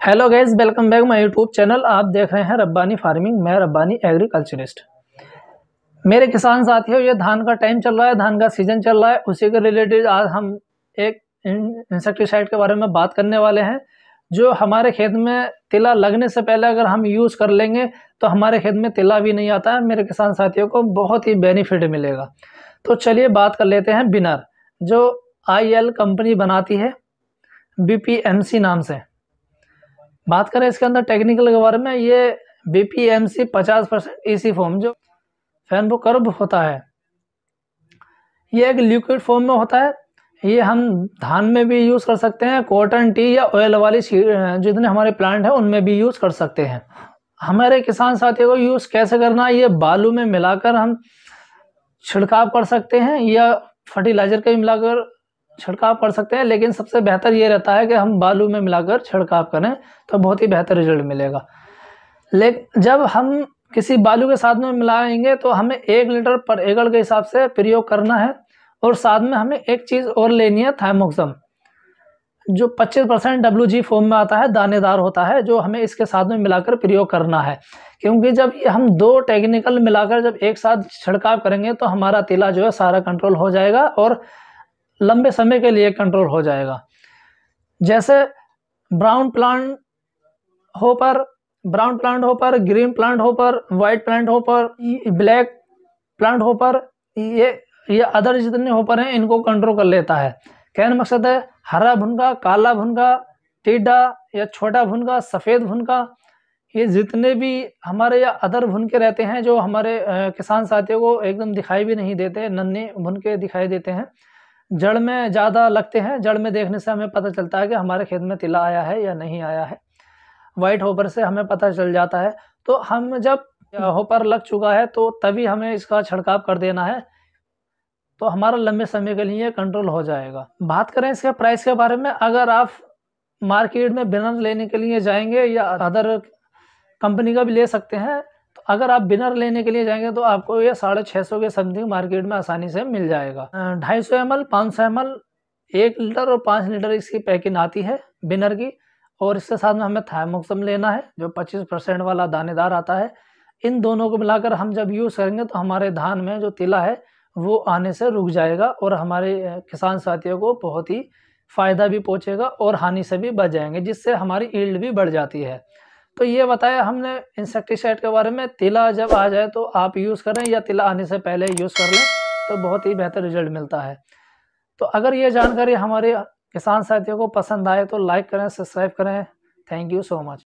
Hello guys welcome back my YouTube channel आप देख रहे हैं रब्बानी फ़ार्मिंग। मैं रब्बानी एग्रीकल्चरिस्ट। मेरे किसान साथियों, ये धान का टाइम चल रहा है, धान का सीज़न चल रहा है। उसी के रिलेटेड आज हम एक इंसेक्टिसाइड के बारे में बात करने वाले हैं, जो हमारे खेत में तिला लगने से पहले अगर हम यूज़ कर लेंगे तो हमारे खेत में तिला भी नहीं आता है। मेरे किसान साथियों को बहुत ही बेनिफिट मिलेगा। तो चलिए बात कर लेते हैं बिनर, जो आईएल कंपनी बनाती है बीपीएमसी नाम से। बात करें इसके अंदर टेक्निकल के बारे में, ये बी पी एम सी पचास परसेंट ई सी फॉर्म जो फ़ैन वो कर्व होता है, ये एक लिक्विड फॉर्म में होता है। ये हम धान में भी यूज़ कर सकते हैं कॉटन टी या ऑयल वाली जितने हमारे प्लांट हैं, उनमें भी यूज़ कर सकते हैं। हमारे किसान साथियों को यूज़ कैसे करना है ये बालू में मिलाकर हम छिड़काव कर सकते हैं या फर्टिलाइज़र का मिलाकर छिड़काव कर सकते हैं, लेकिन सबसे बेहतर ये रहता है कि हम बालू में मिलाकर छिड़काव करें तो बहुत ही बेहतर रिज़ल्ट मिलेगा। लेकिन जब हम किसी बालू के साथ में मिलाएँगे तो हमें एक लीटर पर एकड़ के हिसाब से प्रयोग करना है, और साथ में हमें एक चीज़ और लेनी है थाइमोक्सम जो 25 परसेंट डब्ल्यू जी फॉर्म में आता है, दानेदार होता है, जो हमें इसके साथ में मिलाकर प्रयोग करना है। क्योंकि जब हम दो टेक्निकल मिलाकर जब एक साथ छिड़काव करेंगे तो हमारा तिला जो है सारा कंट्रोल हो जाएगा, और लंबे समय के लिए कंट्रोल हो जाएगा। जैसे ब्राउन प्लांट हो पर ब्राउन प्लांट हो पर ग्रीन प्लांट हो पर वाइट प्लांट हो पर ब्लैक प्लांट हो पर, ये ये अदर जितने हो पर हैं, इनको कंट्रोल कर लेता है। कहने मकसद है, हरा भुनका काला भुनका टीडा या छोटा भुनका सफ़ेद भुनका ये जितने भी हमारे या अदर भुनके रहते हैं, जो हमारे किसान साथियों को एकदम दिखाई भी नहीं देते, नन्हे भुनके दिखाई देते हैं जड़ में ज़्यादा लगते हैं, जड़ में देखने से हमें पता चलता है कि हमारे खेत में तिला आया है या नहीं आया है। वाइट होपर से हमें पता चल जाता है। तो हम जब होपर लग चुका है तो तभी हमें इसका छिड़काव कर देना है। तो हमारा लंबे समय के लिए कंट्रोल हो जाएगा। बात करें इसके प्राइस के बारे में, अगर आप मार्केट में बिनर लेने के लिए जाएँगे या अदर कंपनी का भी ले सकते हैं अगर आप बिनर लेने के लिए जाएँगे तो आपको ये साढ़े छः सौ के समथिंग मार्केट में आसानी से मिल जाएगा। ढाई सौ एम एल पाँच सौ एम एल एक लीटर और पाँच लीटर इसकी पैकिंग आती है बिनर की। और इसके साथ में हमें थायमोक्सम लेना है, जो पच्चीस परसेंट वाला दानेदार आता है। इन दोनों को मिलाकर हम जब यूज़ करेंगे तो हमारे धान में जो तिला है, वो आने से रुक जाएगा और हमारे किसान साथियों को बहुत ही फ़ायदा भी पहुँचेगा और हानि से भी बच जाएँगे, जिससे हमारी ईल्ड भी बढ़ जाती है। तो ये बताया हमने इंसेक्टिसाइड के बारे में, तिला जब आ जाए तो आप यूज़ करें या तिला आने से पहले यूज़ कर लें तो बहुत ही बेहतर रिज़ल्ट मिलता है। तो अगर ये जानकारी हमारे किसान साथियों को पसंद आए तो लाइक करें सब्सक्राइब करें। Thank you so much